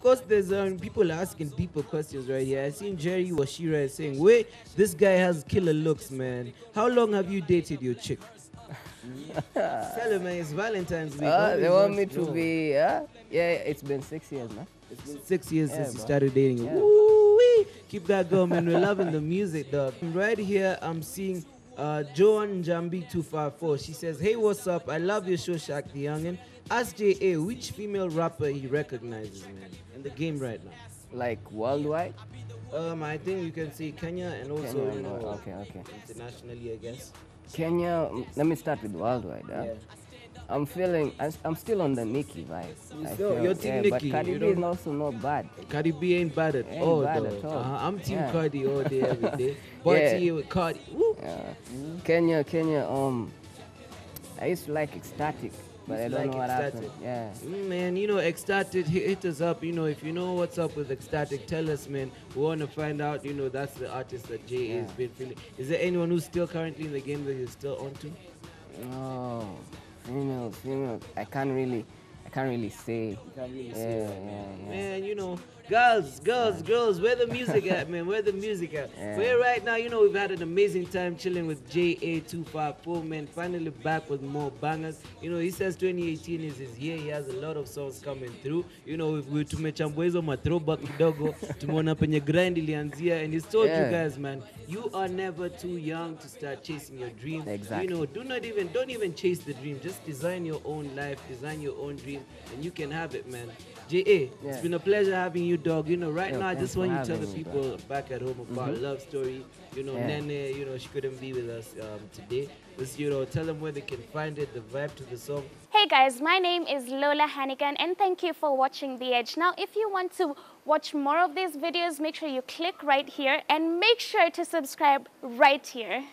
course, there's um, people asking deeper questions right here. I seen Jerry Wachira saying, "Wait, this guy has killer looks, man. How long have you dated your chick?" Tell him, man, it's Valentine's week. Uh, they want me to know. be, uh, yeah, it's been six years, man. It's been six years Yeah, since you started dating. Yeah. Woo-wee. Keep that going, man. We're loving the music, dog. Right here, I'm seeing uh, Joan Jambi 254. She says, Hey, what's up? I love your show, Shaq the Yungin. Ask JA which female rapper he recognizes, man, in the game right now. Like worldwide? Um, I think you can see Kenya and also, Kenya you know, okay, okay. internationally, I guess. Kenya, mm, let me start with worldwide. Huh? Yeah. I'm feeling, I'm still on the Nicki vibe. You still- feel, you're Team yeah, But Cardi B is also not bad. Cardi B ain't bad at Ain't all, bad though. at all. Uh-huh. I'm Team Yeah. Cardi all day, every day. Party with Cardi. Woo. Yeah. Kenya, Kenya, um, I used to like Xtatic, but I don't like know what Xtatic. happened. Yeah. Mm, Man, you know, Xtatic, hit, us up. You know, if you know what's up with Xtatic, tell us, man. We want to find out. You know, that's the artist that Jay has Yeah. been feeling. Is there anyone who's still currently in the game that you're still onto? No, females, females. I can't really, I can't really say. can't really yeah, say that, yeah. Man, you know, girls, girls, girls, where the music at, man? Where the music at? Where right now, you know, we've had an amazing time chilling with JA254, man. Finally back with more bangers. You know, he says 2018 is his year. He has a lot of songs coming through. You know, we- we tumechambua hizo mathrowback kidogo, tumeona penye grind ilianzia, and he's told you guys, man, you are never too young to start chasing your dream. Exactly. You know, do not even, don't even chase the dream. Just design your own life, design your own dream, and you can have it, man. JA, it's been a pleasure having you, dog. You know, right Yeah, now, I just want you to tell the having me, people back at home about love story. You know, Yeah. Nene, you know, she couldn't be with us um, today. Just, you know, tell them where they can find it, the vibe to the song. Hey guys, my name is Lola Hannigan and thank you for watching The Edge. Now, if you want to watch more of these videos, make sure you click right here and make sure to subscribe right here.